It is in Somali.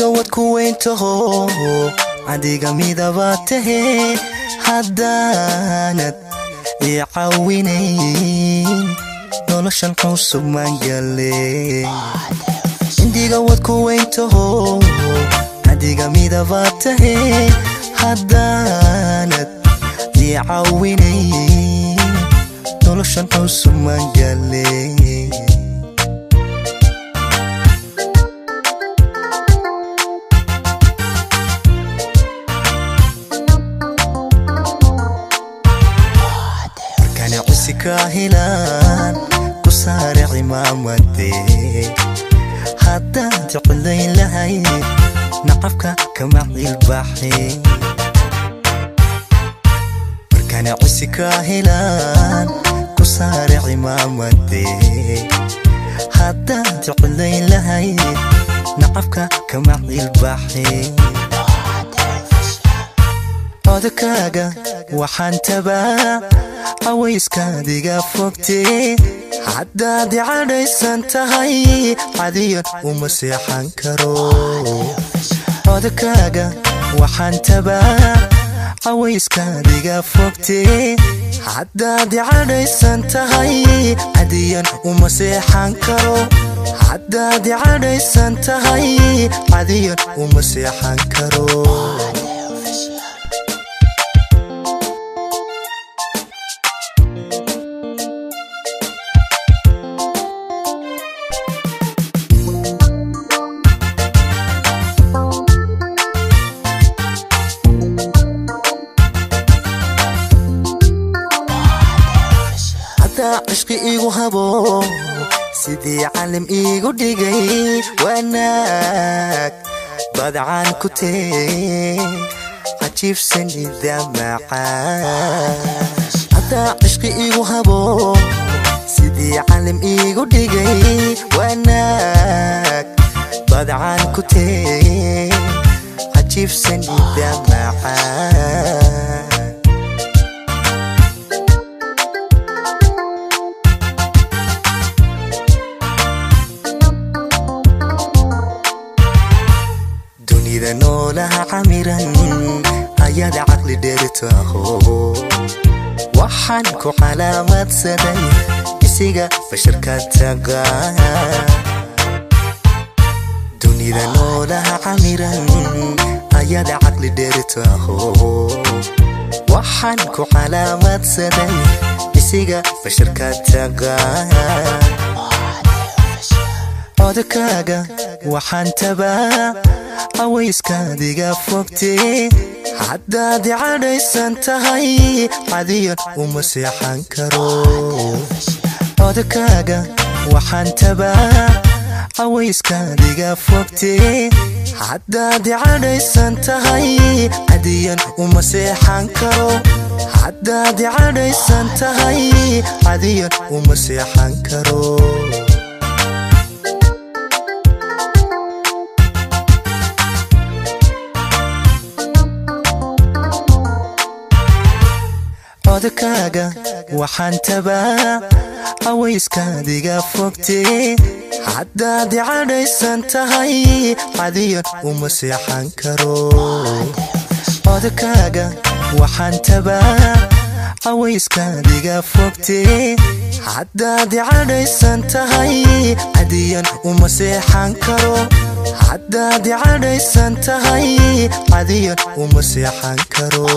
wad ku weyntaho adiga midaba tahe haddaanad ii caawinayn noloshan cusub maangale indiga wad ku weyntaho adiga midaba tahe haddaanad ii caawinayn noloshan cusub maangale نفسي كاهلا كسارع ما مدي حتى تقلين لهاي نعفك كما البحي مركان عسي كاهلان كسارع ما مدي حتى تقلين لهاي نعفك كما البحي codkaaga waxaan cawayskaadiga fogtee haddaad cadhaysan tahay cadiyan uma seexan karo. Codkaaga waxaan tabaa cawayskaadiga fogtee haddaad cadhaysan tahay cadiyan uma seexan karo. Haddaad cadhaysan tahay cadiyan uma seexan karo haddaa cishqi iigu habo sidii calim iigu dhigay wanaag badcaan ku tee cajiibsanida macaan haddaa cishqi iigu habo sidii calim iigu dhigay wanaag badcaan ku tee cajiibsanida macaan dunida noolaha camiran ayaad caqli dheertaho waxaan ku calaamadsaday isiga basharka taqa dunida noolaha camiran ayaad caqli dheertaho waxaan ku calaamadsaday isiga basharka taqa codkaaga waxaan tabaa cawayskaadiga fogtee haddaad cadhaysan tahay cadiyan uma seexan karo. Codkaaga waxaan tabaa cawayskaadiga fogtee haddaad cadhaysan tahay cadiyan uma seexan karo. Haddaad cadhaysan tahay cadiyan uma seexan karo codkaaga waxaan tabaa cawayskaadiga fogtee haddaad cadhaysan tahay cadiyan uma seexan karo. Codkaaga waxaan tabaa cawayskaadiga fogtee haddaad cadhaysan tahay cadiyan uma seexan karo. Haddaad cadhaysan tahay cadiyan uma seexan karo